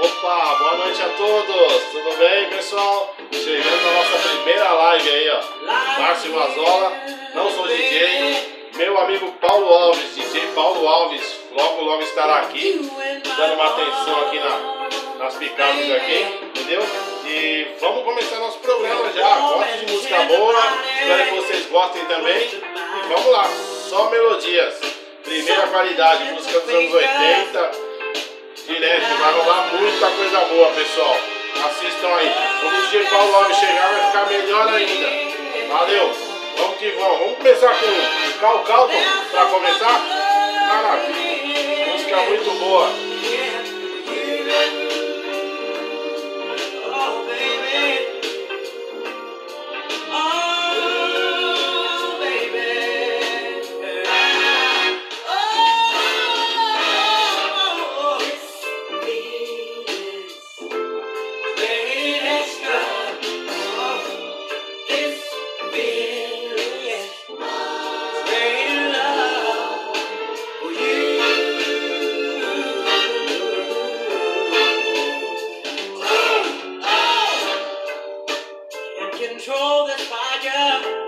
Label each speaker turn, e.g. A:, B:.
A: Opa, boa noite a todos, tudo bem pessoal? Chegando na nossa primeira live aí, ó. Márcio Mazola, não sou DJ, meu amigo Paulo Alves, DJ Paulo Alves, logo logo estará aqui, dando uma atenção aqui na, nas picapes aqui, entendeu? E vamos começar nosso programa já. Gosto de música boa, espero que vocês gostem também. E vamos lá, só melodias, primeira qualidade, música dos anos 80 direto, vai rolar muita coisa boa, pessoal. Assistam aí. Quando o DJ Paulo Alves chegar, vai ficar melhor ainda. Valeu, vamos que vamos. Vamos começar com Cal Calton para começar? fire.